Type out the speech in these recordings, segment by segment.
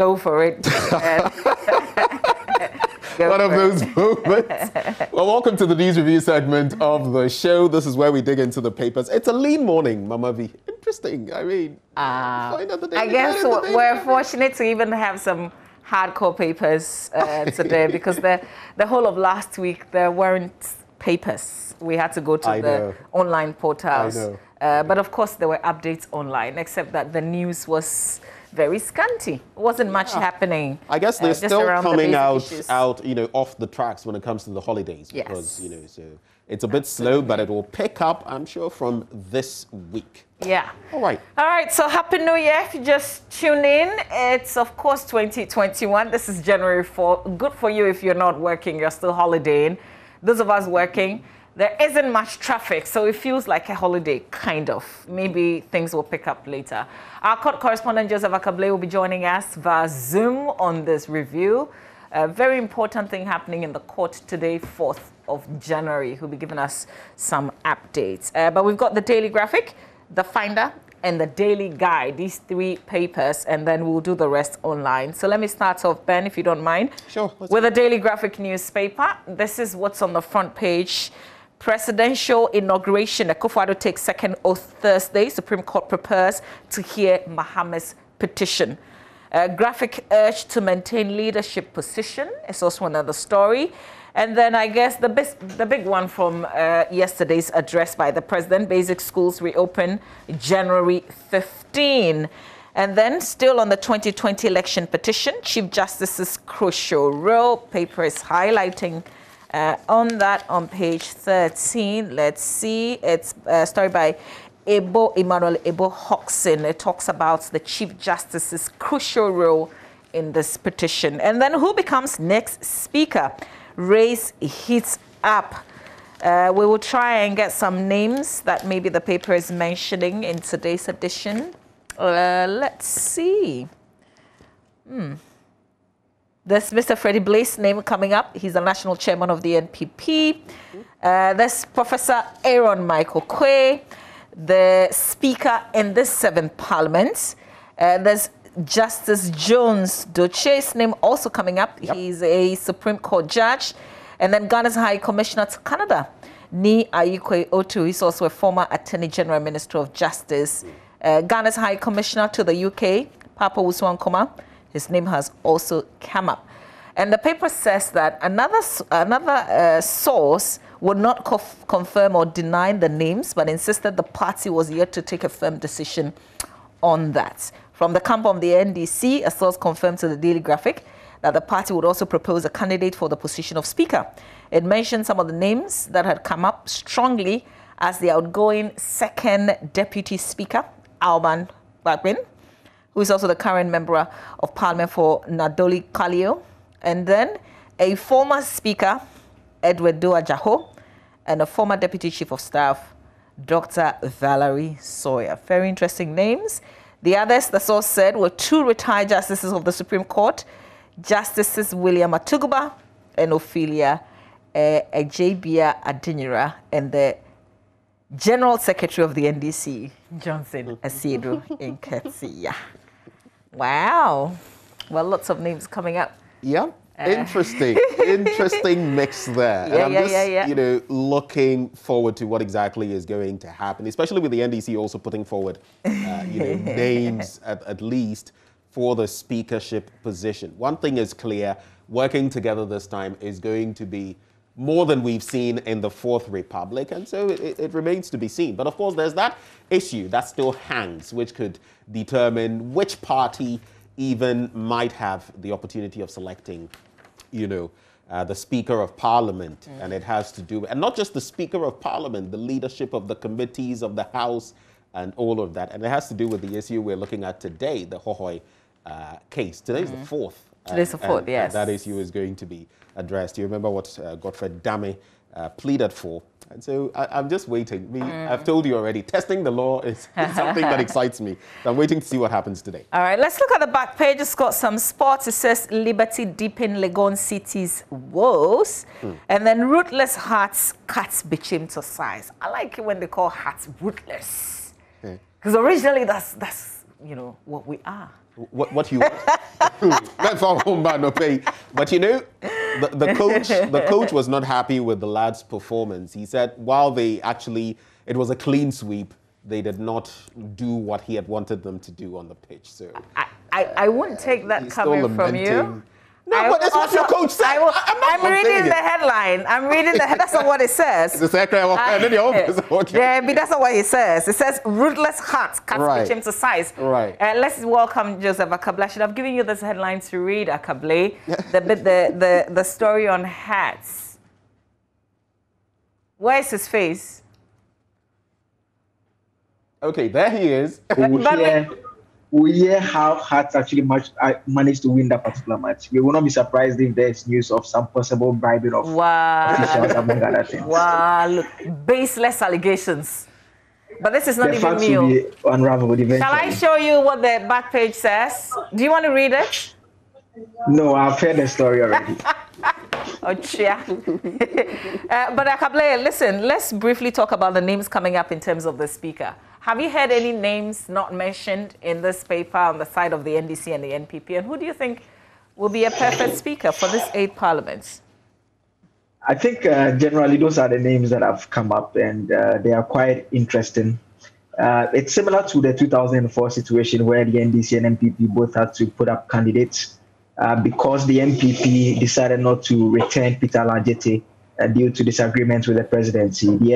Go for it. One of those moments. well, welcome to the news review segment of the show. This is where we dig into the papers. It's a lean morning, Mama V. Interesting. I mean, uh, I guess we're fortunate to even have some hardcore papers uh, today because the the whole of last week there weren't papers. We had to go to I the know. online portals. Uh, but of course, there were updates online, except that the news was very scanty. It wasn't much happening. I guess they're uh, still coming out, out, you know, off the tracks when it comes to the holidays because, yes. you know, so it's a bit Absolutely. slow, but it will pick up, I'm sure, from this week. Yeah. All right. All right. So happy New Year! If you just tune in, it's of course 2021. This is January 4. Good for you if you're not working. You're still holidaying. Those of us working there isn't much traffic, so it feels like a holiday, kind of. Maybe things will pick up later. Our court correspondent Joseph Ackah-Blay will be joining us via Zoom on this review. A very important thing happening in the court today, 4th of January. He'll be giving us some updates. Uh, but we've got the Daily Graphic, the Finder, and the Daily Guide, these three papers, and then we'll do the rest online. So let me start off, Ben, if you don't mind. Sure. With the Daily Graphic newspaper. This is what's on the front page presidential inauguration. Akufo-Addo takes second oath Thursday. Supreme Court prepares to hear Mahama's petition. Graphic urge to maintain leadership position is also another story. And then I guess the, big, the big one from uh, yesterday's address by the president, basic schools reopen January 15. And then still on the 2020 election petition, Chief Justice's crucial role. Paper is highlighting uh, on that, on page 13, let's see, it's a story by Ebo Emmanuel Ebo Hawson. It talks about the Chief Justice's crucial role in this petition. And then who becomes next speaker? Race heats up. Uh, we will try and get some names that maybe the paper is mentioning in today's edition. Uh, let's see. Hmm. There's Mr. Freddie Blay's name coming up. He's the national chairman of the NPP. Uh, there's Professor Aaron Mike Oquaye, the speaker in the seventh parliament. Uh, there's Justice Jones Dotse's name also coming up. Yep. He's a Supreme Court judge. And then Ghana's High Commissioner to Canada, Nii Ayikoi Otoo. He's also a former Attorney General Minister of Justice. Uh, Ghana's High Commissioner to the UK, Papa Owusu his name has also come up. And the paper says that another, another uh, source would not conf confirm or deny the names, but insisted the party was yet to take a firm decision on that. From the camp of the NDC, a source confirmed to the Daily Graphic that the party would also propose a candidate for the position of Speaker. It mentioned some of the names that had come up strongly as the outgoing second Deputy Speaker, Alban Bagbin, who is also the current member of parliament for Nadowli Kaleo, and then a former speaker, Edward Doe Adjaho, and a former deputy chief of staff, Dr. Valerie Sawyer. Very interesting names. The others, the source said, were two retired justices of the Supreme Court, Justices William Atuguba and Ophelia uh, Adjeibea Adinyira, and the General Secretary of the NDC, Johnson Asiedu Nketia. Wow. Well, lots of names coming up. Yeah. Uh. Interesting, interesting mix there. Yeah, and I'm yeah, just, yeah, yeah. you know, looking forward to what exactly is going to happen, especially with the NDC also putting forward, uh, you know, names at, at least for the speakership position. One thing is clear, working together this time is going to be more than we've seen in the Fourth Republic, and so it, it, remains to be seen. But of course, there's that issue that still hangs, which could determine which party even might have the opportunity of selecting, you know, uh, the Speaker of Parliament. Mm. And it has to do, and not just the Speaker of Parliament, the leadership of the committees of the House and all of that. And it has to do with the issue we're looking at today, the Hohoe uh, case. Today's mm. the fourth Today's the fourth, yes. that issue is going to be addressed. You remember what uh, Godfred Dame uh, pleaded for. And so I, am just waiting. Me, mm. I've told you already, testing the law is, is something that excites me. So I'm waiting to see what happens today. All right, let's look at the back page. It's got some sports. It says Liberty deepen Legon City's woes. Mm. And then Rootless hearts cuts Bechem to size. I like it when they call hearts rootless. Because originally that's, that's, you know, what we are. What, what you want. That's all home no pay. But you know, the, the coach the coach was not happy with the lads' performance. He said while they actually it was a clean sweep, they did not do what he had wanted them to do on the pitch. So I, I, I wouldn't take that coming from you. No, I but that's also, what your coach said. I am reading the headline. I'm reading the That's not what it says. the secretary of Yeah, but that's not what it says. It says ruthless heart cuts right. him to size. Right. Uh, let's welcome Joseph Ackah-Blay. I should have given you this headline to read, Ackah-Blay. the, the, the, the story on hats. Where's his face? Okay, there he is. yeah we hear how Hearts actually much, uh, managed to win that particular match. We will not be surprised if there's news of some possible bribing of wow. officials among other things. Wow, look, baseless allegations. But this is not the even new. Will be unraveled eventually. Shall I show you what the back page says? Do you want to read it? No, I've heard the story already. oh, yeah. uh, but Ackah-Blay, listen, let's briefly talk about the names coming up in terms of the speaker. Have you heard any names not mentioned in this paper on the side of the NDC and the NPP? And who do you think will be a perfect speaker for this eight parliaments? I think uh, generally those are the names that have come up and uh, they are quite interesting. Uh, it's similar to the 2004 situation where the NDC and NPP both had to put up candidates uh, because the NPP decided not to return Peter Ala Adjetey uh, due to disagreements with the presidency. The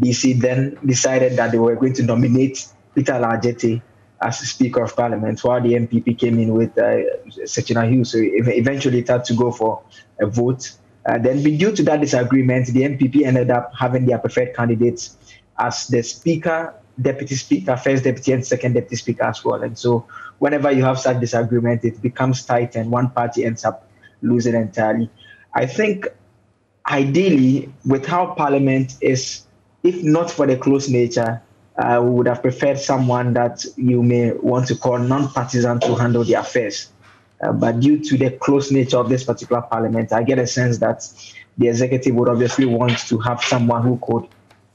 DC then decided that they were going to nominate Peter Ala Adjetey as Speaker of Parliament, while the NPP came in with uh, Sekyina Hughes. So eventually it had to go for a vote. Uh, then, due to that disagreement, the NPP ended up having their preferred candidates as the Speaker, Deputy Speaker, First Deputy, and Second Deputy Speaker as well. And so, whenever you have such disagreement, it becomes tight, and one party ends up losing entirely. I think, ideally, with how Parliament is if not for the close nature, uh, we would have preferred someone that you may want to call non-partisan to handle the affairs. Uh, but due to the close nature of this particular parliament, I get a sense that the executive would obviously want to have someone who could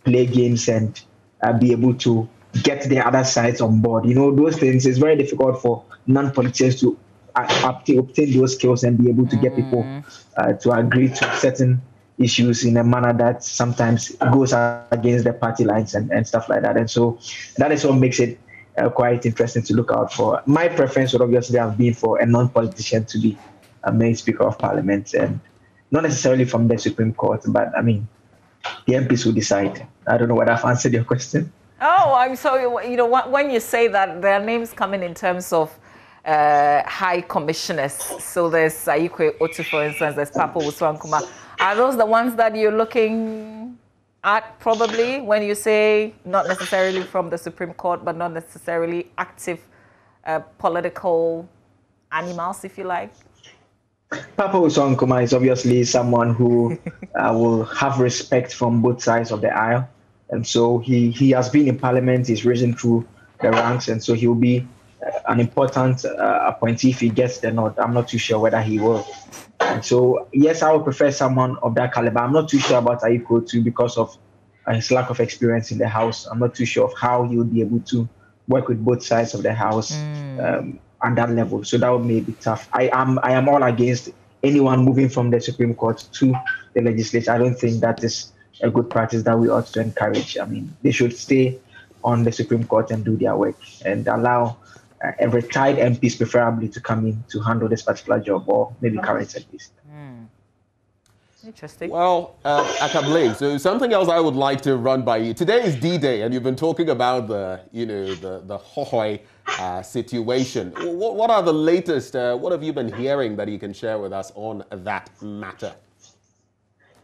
play games and uh, be able to get the other sides on board. You know, those things, it's very difficult for non-politicians to uh, obtain those skills and be able to get people mm. uh, to agree to certain issues in a manner that sometimes goes against the party lines and, and stuff like that. And so that is what makes it uh, quite interesting to look out for. My preference would obviously have been for a non politician to be a main Speaker of Parliament and not necessarily from the Supreme Court, but I mean, the MPs will decide. I don't know whether I've answered your question. Oh, I'm sorry. You know, when you say that, there are names coming in terms of uh, high commissioners. So there's Ayikoi Otoo, for instance, there's Papa Owusu are those the ones that you're looking at probably when you say not necessarily from the Supreme Court, but not necessarily active uh, political animals, if you like? Papa Owusu Ankomah is obviously someone who uh, will have respect from both sides of the aisle. And so he, he has been in parliament, he's risen through the ranks, and so he will be an important uh, appointee if he gets the nod. I'm not too sure whether he will. And so, yes, I would prefer someone of that caliber. I'm not too sure about Ayikoi Otoo because of uh, his lack of experience in the house. I'm not too sure of how he would be able to work with both sides of the house mm. um, at that level. So that would make it tough. I am I am all against anyone moving from the Supreme Court to the legislature. I don't think that is a good practice that we ought to encourage. I mean, they should stay on the Supreme Court and do their work and allow uh, a retired MPs preferably to come in to handle this particular job, or maybe current MPs. Mm. Interesting. Well, uh, Ackah-Blay, so something else I would like to run by you. Today is D-Day, and you've been talking about the, you know, the the Hohoe uh, situation. What, what, are the latest? Uh, what have you been hearing that you can share with us on that matter?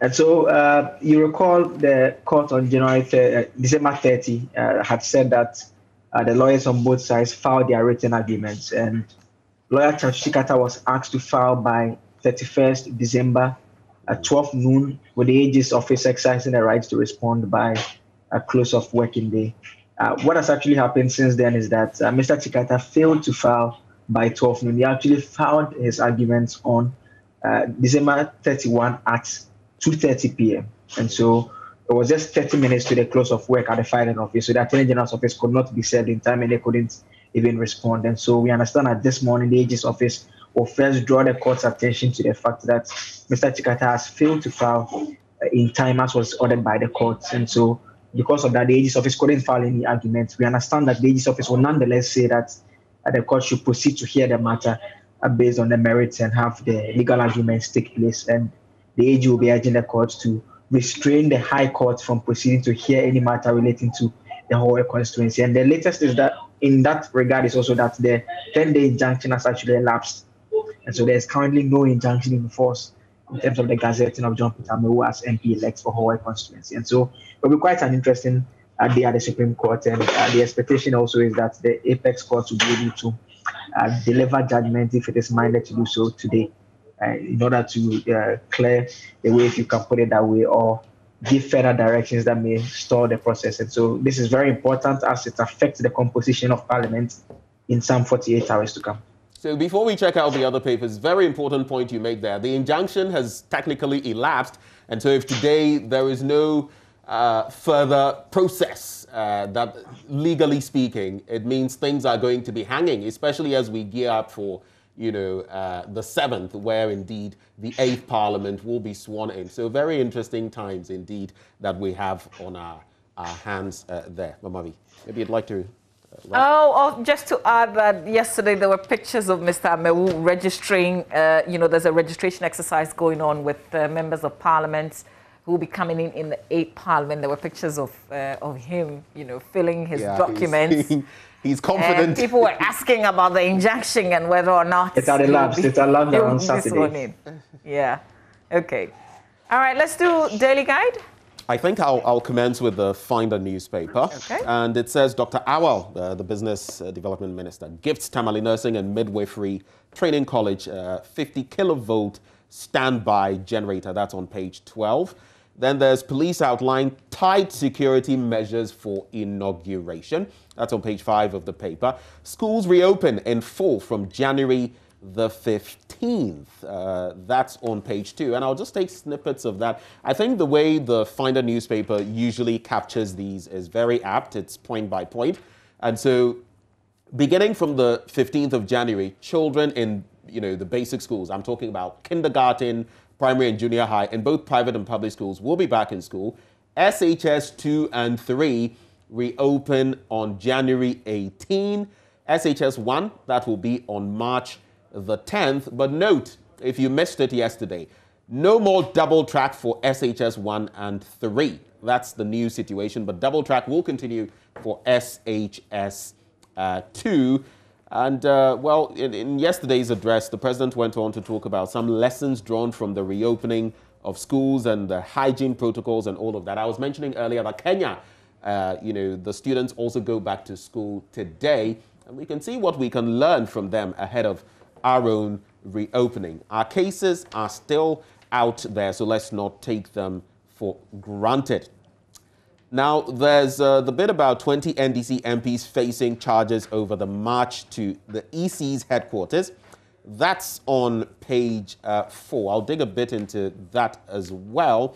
And so uh, you recall the court on January 30, uh, December 30 uh, had said that uh, the lawyers on both sides filed their written arguments. And lawyer Tsatsu Tsikata was asked to file by 31st December at 12 noon, with the AG's office exercising the right to respond by a close of working day. Uh, what has actually happened since then is that uh, Mr. Tsikata failed to file by 12 noon. He actually filed his arguments on uh, December 31 at 2:30 p.m. And so it was just 30 minutes to the close of work at the filing office. So the Attorney General's office could not be served in time and they couldn't even respond. And so we understand that this morning the AG's office will first draw the court's attention to the fact that Mr. Tsikata has failed to file uh, in time as was ordered by the courts. And so because of that, the AG's office couldn't file any arguments. We understand that the AG's office will nonetheless say that the court should proceed to hear the matter uh, based on the merits and have the legal arguments take place. And the AG will be urging the court to restrain the High Court from proceeding to hear any matter relating to the whole constituency. And the latest is that, in that regard, is also that the 10 day injunction has actually elapsed. And so there's currently no injunction in force in terms of the gazetting of John Peter Amewu as MP elect for Hohoe constituency. And so it'll be quite an interesting uh, day at the Supreme Court. And uh, the expectation also is that the apex court will be able to uh, deliver judgment if it is minded to do so today, in order to uh, clear the way, if you can put it that way, or give further directions that may stall the process. And so this is very important as it affects the composition of Parliament in some 48 hours to come. So before we check out the other papers, very important point you make there. The injunction has technically elapsed, and so if today there is no uh, further process uh, that, legally speaking, it means things are going to be hanging, especially as we gear up for you know, uh, the seventh, where indeed the eighth parliament will be sworn in. So very interesting times indeed that we have on our, our hands uh, there. Mamavi, maybe you'd like to Oh, oh, just to add that yesterday there were pictures of Mr. Amewu registering. Uh, you know, there's a registration exercise going on with uh, members of parliament who will be coming in in the eighth parliament. There were pictures of uh, of him, you know, filling his yeah, documents. He's, he's confident. And people were asking about the injunction and whether or not it's at elapsed. It's allowed on Saturday. Yeah. Okay. All right. Let's do daily guide. I think I'll, I'll, commence with the Finder newspaper. Okay. And it says Dr. Awal, uh, the Business uh, Development Minister, gifts Tamale Nursing and Midwifery Training College uh, 50 kilovolt standby generator. That's on page 12. Then there's police outline tight security measures for inauguration. That's on page 5 of the paper. Schools reopen in full from January the 15th. Uh, that's on page two. And I'll just take snippets of that. I think the way the Finder newspaper usually captures these is very apt. It's point by point. And so beginning from the 15th of January, children in you know the basic schools, I'm talking about kindergarten, primary and junior high, in both private and public schools, will be back in school. SHS 2 and 3 reopen on January 18. SHS 1, that will be on March the 10th. But note, if you missed it yesterday, no more double track for SHS 1 and 3. That's the new situation, but double track will continue for SHS uh, 2. And uh, well, in, in, yesterday's address, the president went on to talk about some lessons drawn from the reopening of schools and the hygiene protocols and all of that. I was mentioning earlier that Kenya, uh, you know, the students also go back to school today, and we can see what we can learn from them ahead of our own reopening. Our cases are still out there, so let's not take them for granted. Now, there's uh, the bit about 20 NDC MPs facing charges over the march to the EC's headquarters. That's on page uh, four. I'll dig a bit into that as well.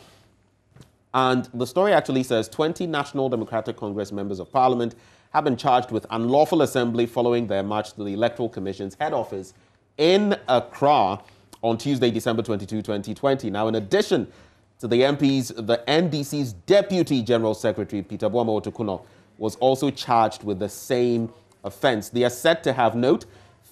And the story actually says 20 National Democratic Congress members of parliament have been charged with unlawful assembly following their march to the Electoral Commission's head office in Accra on Tuesday, December 22, 2020. Now, in addition to the MPs, the NDC's Deputy General Secretary, Peter Boamah Otokunor, was also charged with the same offense. They are said to have, note,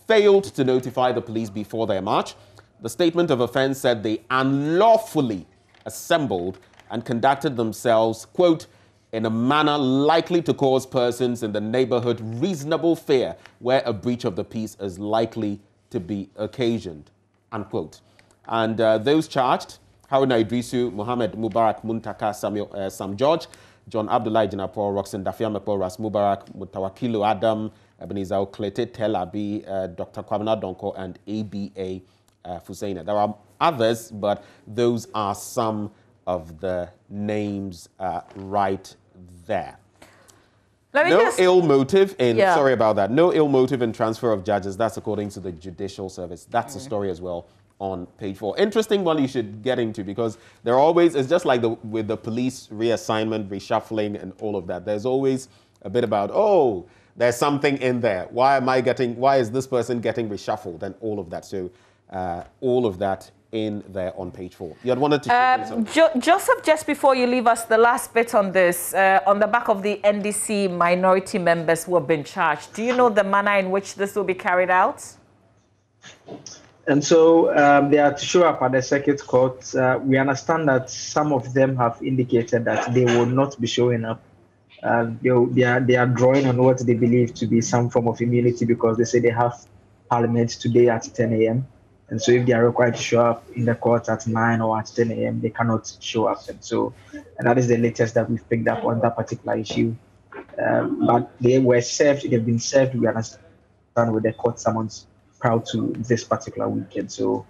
failed to notify the police before their march. The statement of offense said they unlawfully assembled and conducted themselves, quote, in a manner likely to cause persons in the neighborhood reasonable fear where a breach of the peace is likely to be occasioned, unquote. And uh, those charged, Haruna Iddrisu, Mohammed Mubarak Muntaka, Samuel, uh, Sam George, John Abdulai Jinapor, Rockson Dafeamekpor, Ras Mubarak, Mutawakilu Adam, Ebenezer Okletey Terlabi, uh, Dr. Kwabena Donkor, and ABA uh, Fusaina. There are others, but those are some of the names uh, right there no just, ill motive in yeah. sorry about that. No ill motive in transfer of judges. That's according to the judicial service. That's mm. a story as well on page four. Interesting one you should get into because there always it's just like the with the police reassignment, reshuffling, and all of that. There's always a bit about oh there's something in there. Why am I getting, why is this person getting reshuffled and all of that? So uh, all of that in there on page four. You had wanted to. Um, jo Joseph, just before you leave us, the last bit on this, uh, on the back of the NDC minority members who have been charged, do you know the manner in which this will be carried out? And so um, they are to show up at the circuit court. Uh, we understand that some of them have indicated that they will not be showing up uh, they, they, are, they are drawing on what they believe to be some form of immunity because they say they have parliament today at 10 a.m. And so if they are required to show up in the court at 9 or at 10 a.m., they cannot show up. And so and that is the latest that we've picked up on that particular issue. Um, but they were served, they've been served, we understand, with the court summons prior to this particular weekend. So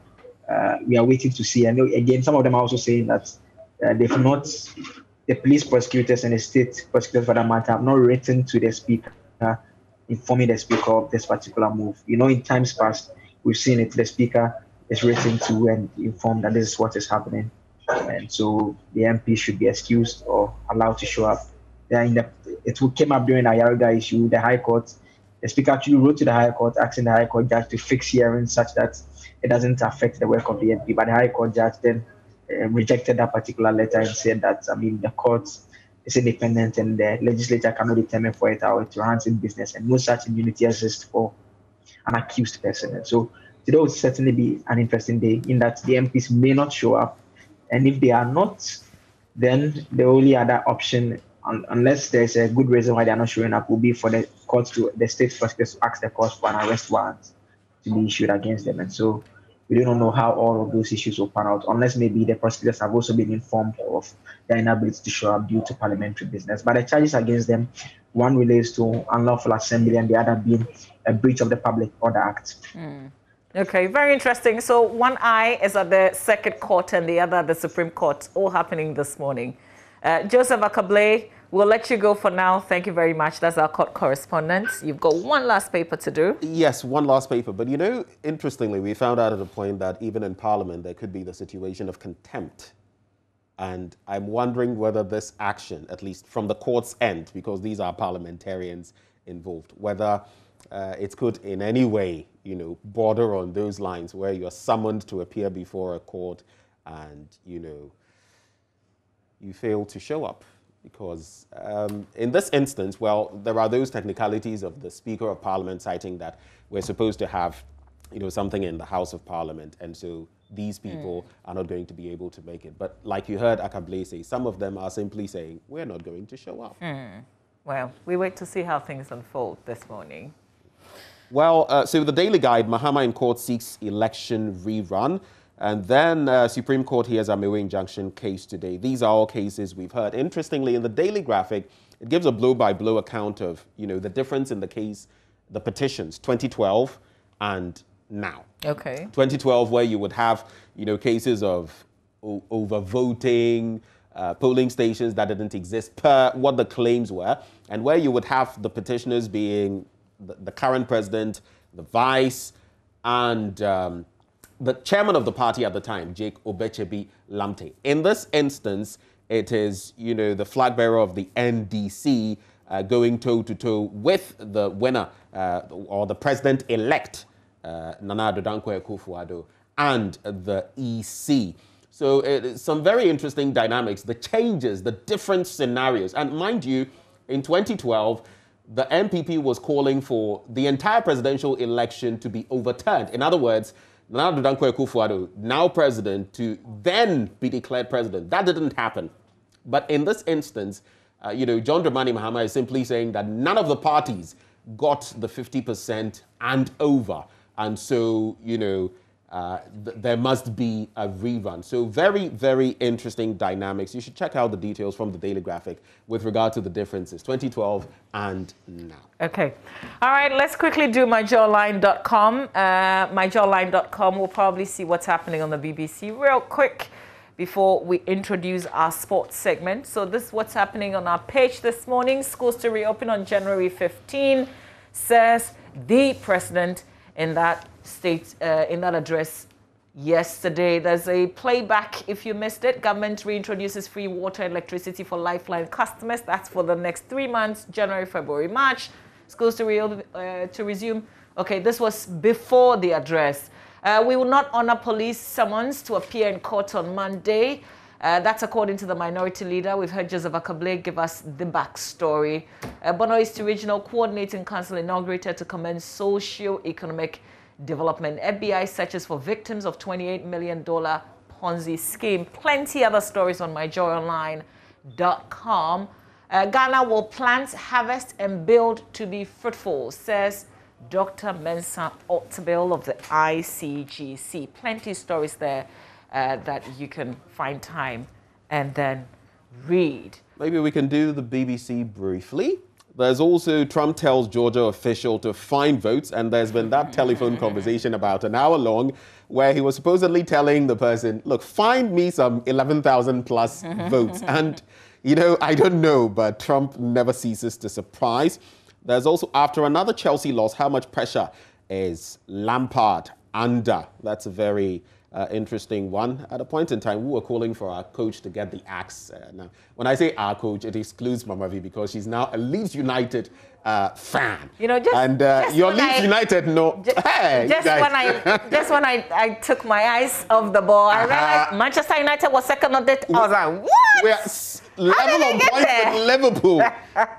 uh, we are waiting to see. And again, some of them are also saying that uh, they've not the police prosecutors and the state prosecutors for that matter have not written to the speaker informing the speaker of this particular move. You know, in times past, we've seen it, the speaker is written to and informed that this is what is happening. And so the MP should be excused or allowed to show up. Then the, it came up during the Ayariga issue, the High Court. The speaker actually wrote to the High Court asking the High Court judge to fix hearings such that it doesn't affect the work of the MP. But the High Court judge then uh, rejected that particular letter and said that I mean the court is independent and the legislature cannot determine for it how it runs in business and no such immunity exists for an accused person. And so today will certainly be an interesting day in that the MPs may not show up, and if they are not, then the only other option, unless there's a good reason why they are not showing up, will be for the court to the state prosecutors to ask the court for an arrest warrant to be issued against them. And so we don't know how all of those issues will pan out, unless maybe the prosecutors have also been informed of their inability to show up due to parliamentary business. But the charges against them, one relates to unlawful assembly, and the other being a breach of the Public Order Act. Mm. Okay, very interesting. So one eye is at the Circuit Court and the other at the Supreme Court, all happening this morning. Uh, Joseph Ackah-Blay, We'll let you go for now. Thank you very much. That's our court correspondent. You've got one last paper to do. Yes, one last paper. But you know, interestingly, we found out at a point that even in Parliament, there could be the situation of contempt. And I'm wondering whether this action, at least from the court's end, because these are parliamentarians involved, whether uh, it could in any way, you know, border on those lines where you're summoned to appear before a court and, you know, you fail to show up because um, in this instance, well, there are those technicalities of the Speaker of Parliament citing that we're supposed to have, you know, something in the House of Parliament, and so these people mm. are not going to be able to make it. But like you heard Ackah-Blay say, some of them are simply saying, we're not going to show up. Mm. Well, we wait to see how things unfold this morning. Well, uh, so the Daily Guide, Mahama in court seeks election rerun. And then uh, Supreme Court hears a Amewu injunction case today. These are all cases we've heard. Interestingly, in the Daily Graphic, it gives a blow-by-blow account of you know the difference in the case, the petitions, 2012 and now. Okay. 2012, where you would have you know cases of overvoting, uh, polling stations that didn't exist per what the claims were, and where you would have the petitioners being the, the current president, the vice, and um, the chairman of the party at the time, Jake Obechebi Lamte. In this instance, it is, you know, the flag bearer of the NDC uh, going toe to toe with the winner uh, or the president elect, uh, Nana Addo Dankwa Akufo-Addo, and the EC. So it, some very interesting dynamics, the changes, the different scenarios. And mind you, in 2012, the NPP was calling for the entire presidential election to be overturned. In other words, Nana Addo Dankwa Akufo-Addo, now president, to then be declared president. That didn't happen. But in this instance, uh, you know, John Dramani Mahama is simply saying that none of the parties got the 50% and over. And so, you know, uh, th there must be a rerun. So very, very interesting dynamics. You should check out the details from the Daily Graphic with regard to the differences, 2012 and now. Okay. All right, let's quickly do myjoyonline.com. Uh, myjoyonline.com, we'll probably see what's happening on the BBC real quick before we introduce our sports segment. So this is what's happening on our page this morning. Schools to reopen on January 15, says the president in that state uh, in that address yesterday. There's a playback if you missed it. Government reintroduces free water and electricity for Lifeline customers. That's for the next three months, January, February, March. schools to, re uh, to resume. Okay, this was before the address. Uh, we will not honor police summons to appear in court on Monday. Uh, that's according to the minority leader. We've heard Joseph Ackah-Blay give us the backstory. Uh, Bono East Regional Coordinating Council inaugurated to commence socio-economic development. FBI searches for victims of $28 million Ponzi scheme. Plenty other stories on myjoyonline.com. Uh, Ghana will plant, harvest, and build to be fruitful, says Dr. Mensah Otabil of the ICGC. Plenty stories there uh, that you can find time and then read. Maybe we can do the BBC briefly. There's also Trump tells Georgia official to find votes, and there's been that telephone conversation about an hour long where he was supposedly telling the person, look, find me some 11,000 plus votes. And, you know, I don't know, but Trump never ceases to surprise. There's also, after another Chelsea loss, how much pressure is Lampard under? That's a very uh, interesting one. At a point in time, we were calling for our coach to get the axe. Uh, now, when I say our coach, it excludes Mama V because she's now a Leeds United uh, fan. You know, just and uh, just your Leeds I- United, no. Ju- hey, just when I just when I, I took my eyes off the ball, I realized Uh-huh. Manchester United was second on it. I was like, what? We're s- level did they on points there? with Liverpool,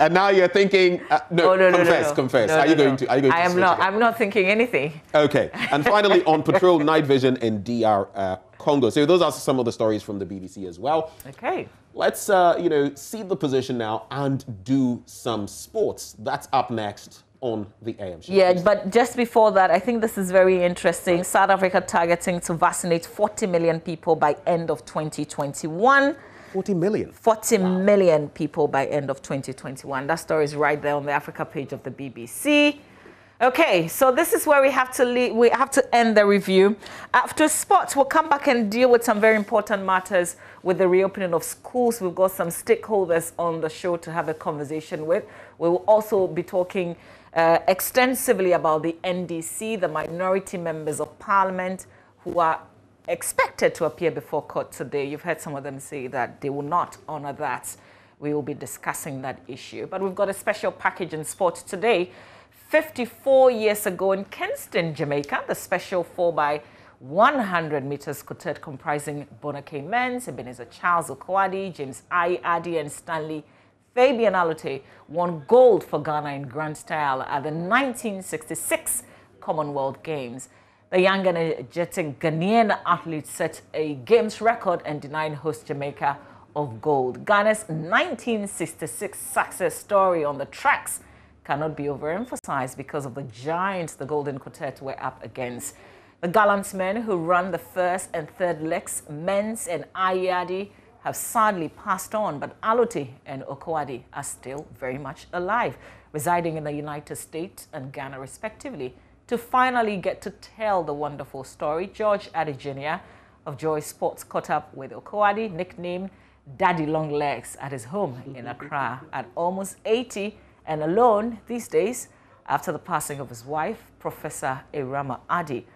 and now you're thinking, uh, no, Oh, no, no, confess, no, no. confess. No, are no, you going to? Are you going to? I am not. again? I'm not thinking anything. Okay. And finally, on patrol night vision in DR uh, Congo. So those are some of the stories from the BBC as well. Okay. Let's, uh, you know, see the position now and do some sports. That's up next on the AM show. Yeah, but just before that, I think this is very interesting. South Africa targeting to vaccinate 40 million people by end of 2021. 40 million. 40 million people by end of 2021. That story is right there on the Africa page of the BBC. Okay, so this is where we have to leave, we have to end the review. After sports, we'll come back and deal with some very important matters with the reopening of schools. We've got some stakeholders on the show to have a conversation with. We will also be talking uh, extensively about the NDC, the minority members of parliament who are expected to appear before court today. You've heard some of them say that they will not honor that. We will be discussing that issue. But we've got a special package in sport today. 54 years ago in Kingston, Jamaica, the special 4x 100 meters quartet comprising Bonake Men's, Ebenezer Charles Okwadi, James I. Addy, and Stanley Fabian Allotey won gold for Ghana in grand style at the 1966 Commonwealth Games. The young and energetic Ghanaian athlete set a games record and denied host Jamaica of gold. Ghana's 1966 success story on the tracks cannot be overemphasized because of the giants the Golden Quartet were up against. The gallant men who run the first and third legs, men's and Ayadi, have sadly passed on, but Allotey and Okwadi are still very much alive, residing in the United States and Ghana respectively. To finally get to tell the wonderful story, George Jr. of Joy Sports caught up with Okwadi, nicknamed Daddy Long Legs, at his home in Accra at almost 80 and alone these days after the passing of his wife, Professor Irama Adi.